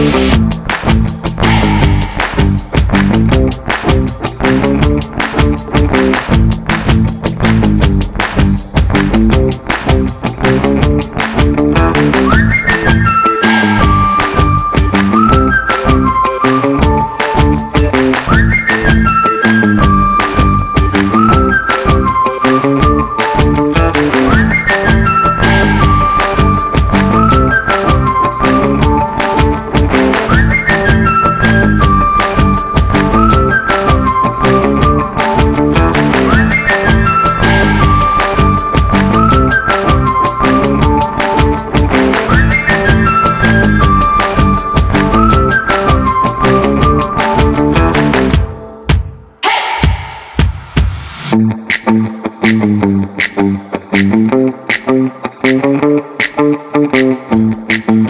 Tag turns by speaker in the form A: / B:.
A: Thank Thank you.